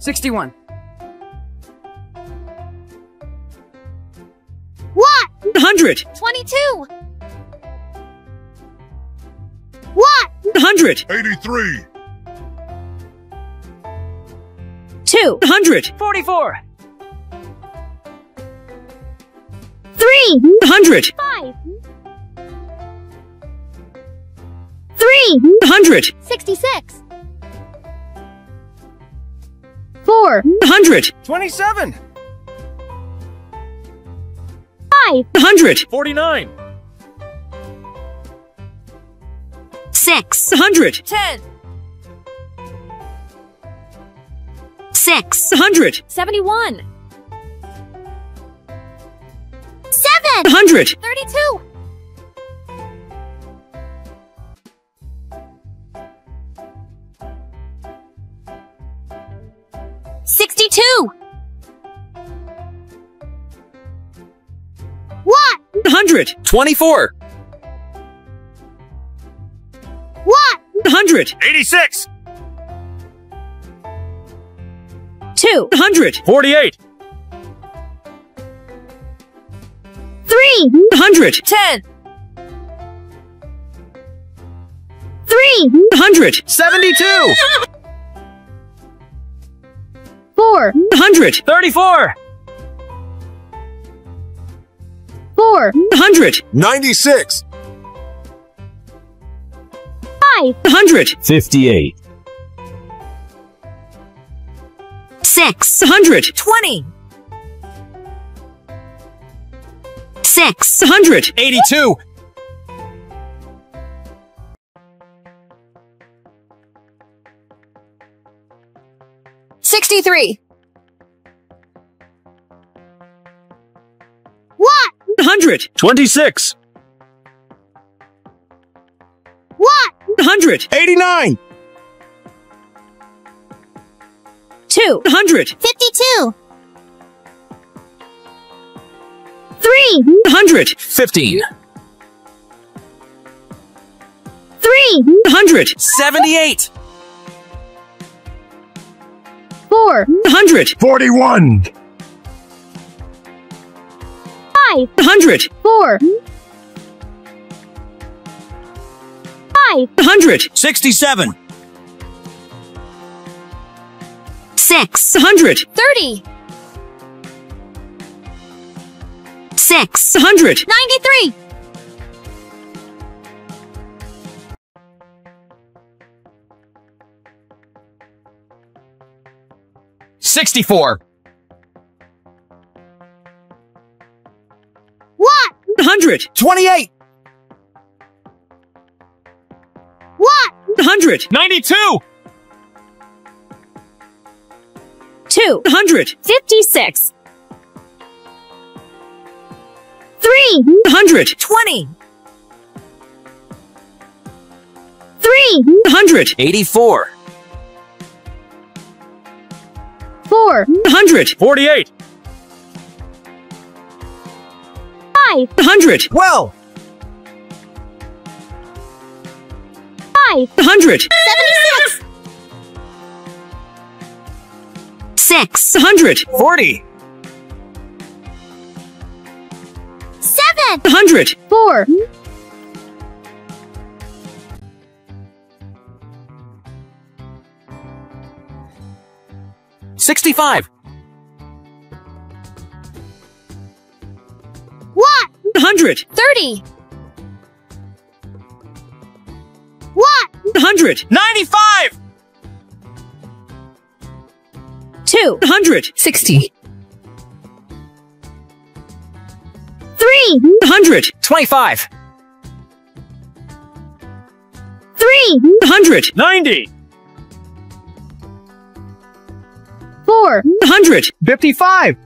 61. What? 100. 22. What? 100. 83. 2. 100. 44. 3. 100. 5. 3. 100. 66. 4. 100. 27. 5. 100. 49. 6. 100. 10. 6. 100. 71. 7. 100. 32. 62. What? 100. 24. What? 100. 86. 2. 100. 48. 3. 100. 10. 3. 100. 72. 4. 100. 34. 4. 100. 96. 5. 100. 58, 6. 100. 20. 6. 100. 82. 63. 100. 26. What? 100. 89. 2. 100. 52. 3. 100. 15. 3. 100. 78. 4. 100. 41. 5. 100. 4. 5. 100. 67. 6. 100. 30. 6. 100. 93. 64. 100. 28. What? 100. 92. 2. 100. 56. 3. 100. 20. 3. 100. 84. 4. 100. 48. 5. 100. 12. 5. 100. 76. 6. 100. 40. 7. 100. 4. 65. What? 100. 30. What? 100. 95. 2. 100. 60. 3. 100. 25. 3. 100. 90. 4. 100. 55.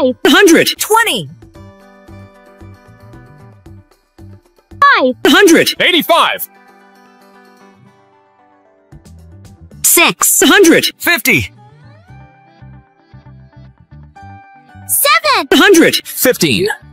5. 100. 20. 5. 100. 85. 6. 100. 50. 7. 100. 15.